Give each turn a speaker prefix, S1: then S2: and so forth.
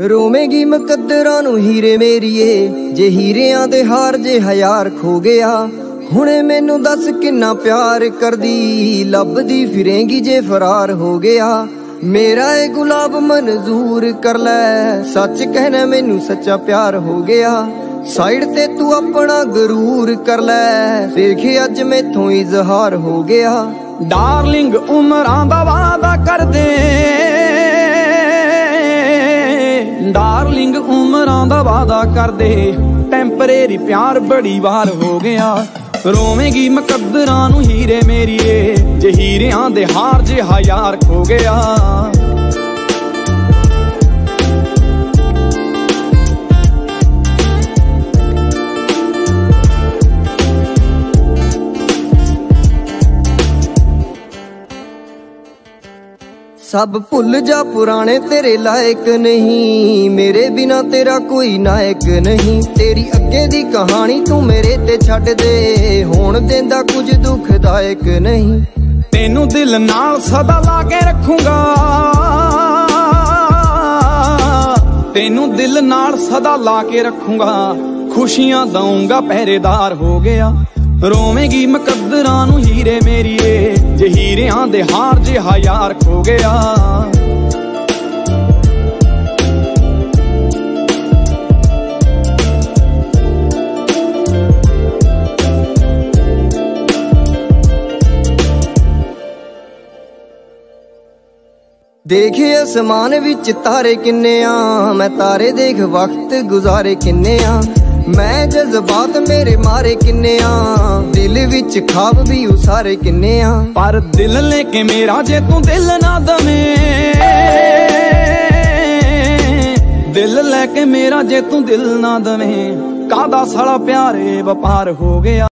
S1: ਰੋਵੇਂਗੀ ਮੁਕੱਦਰਾਂ ਨੂੰ ਹੀਰੇ ਮੇਰੀਏ, ਜੇ ਹੀਰਿਆਂ ਦੇ ਹਾਰ ਜੇ ਹਜ਼ਾਰ ਖੋ ਗਿਆ। ਹੁਣੇ ਮੈਨੂੰ ਦੱਸ ਕਿੰਨਾ ਪਿਆਰ ਕਰਦੀ, ਲੱਭਦੀ ਫਿਰੇਂਗੀ ਜੇ ਫਰਾਰ ਹੋ ਗਿਆ। ਮੇਰਾ ਇਹ ਗੁਲਾਬ ਮਨਜ਼ੂਰ ਕਰ ਲੈ, ਸੱਚ ਕਹਿਣਾ ਮੈਨੂੰ ਸੱਚਾ ਪਿਆਰ ਹੋ ਗਿਆ। ਸਾਈਡ ਤੇ ਤੂੰ ਆਪਣਾ ਗਰੂਰ ਕਰ ਲੈ ਦੇਖੇ ਅੱਜ ਮੈਥੋਂ ਇਜ਼ਹਾਰ ਹੋ ਗਿਆ।
S2: ਡਾਰਲਿੰਗ ਉਮਰਾਂ ਦਾ ਵਾਦਾ ਕਰਦੇ। ਦਾ ਵਾਦਾ ਕਰਦੇ। ਟੈਂਪਰੇਰੀ ਪਿਆਰ ਬੜੀ ਵਾਰ ਹੋ ਗਿਆ। ਰੋਵੇਂਗੀ ਮੁਕੱਦਰਾਂ ਨੂੰ ਹੀਰੇ ਮੇਰੀਏ। ਜੇ ਹੀਰਿਆਂ ਦੇ ਹਾਰ ਜੇ ਹਯਾਰ ਖੋ ਗਿਆ।
S1: ਸਭ ਭੁੱਲ ਜਾ ਪੁਰਾਣੇ ਤੇਰੇ ਲਾਇਕ ਨਹੀਂ। ਮੇਰੇ ਬਿਨਾ ਤੇਰਾ ਕੋਈ ਨਾਇਕ ਨਹੀਂ। ਤੇਰੀ ਅੱਗੇ ਦੀ ਕਹਾਣੀ ਤੂੰ ਮੇਰੇ ਤੇ ਛੱਡ ਦੇ। ਹੋਣ ਦਿੰਦਾ ਕੁਝ ਦੁਖਦਾਇਕ ਨਹੀਂ।
S2: ਤੈਨੂੰ ਦਿਲ ਨਾਲ ਸਦਾ ਲਾ ਕੇ ਰੱਖੂੰਗਾ। ਤੈਨੂੰ ਦਿਲ ਨਾਲ ਸਦਾ ਲਾ ਕੇ ਰੱਖੂੰਗਾ। ਖੁਸ਼ੀਆਂ ਦਊਂਗਾ, ਪਹਿਰੇਦਾਰ ਹੋ ਗਿਆ। ਰੋਵੇਂਗੀ ਮੁਕੱਦਰਾਂ ਨੂੰ ਹੀਰੇ ਮੇਰੀਏ। ਜੇ ਹੀਰਿਆਂ ਦੇ ਹਾਰ ਜਿਹਾ ਯਾਰ ਖੋ ਗਿਆ।
S1: ਦੇਖੇ ਅਸਮਾਨ ਵਿੱਚ ਤਾਰੇ ਕਿੰਨੇ ਆ, ਮੈਂ ਤਾਰੇ ਦੇਖ ਵਕਤ ਗੁਜ਼ਾਰੇ ਕਿੰਨੇ ਆ। ਮੈਂ ਜਜ਼ਬਾਤ ਮੇਰੇ ਮਾਰੇ ਕਿੰਨੇ ਆ? ਦਿਲ ਵਿੱਚ ਖਾਬ ਵੀ ਉਸਾਰੇ ਕਿੰਨੇ ਆ?
S2: ਪਰ ਦਿਲ ਲੈ ਕੇ ਮੇਰਾ ਜੇ ਤੂੰ ਦਿਲ ਨਾ ਦਵੇਂ। ਦਿਲ ਲੈ ਕੇ ਮੇਰਾ ਜੇ ਤੂੰ ਦਿਲ ਨਾ ਦਵੇਂ। ਕਾਦਾ ਸਾਲਾ ਪਿਆਰੇ ਵਪਾਰ ਹੋ ਗਿਆ?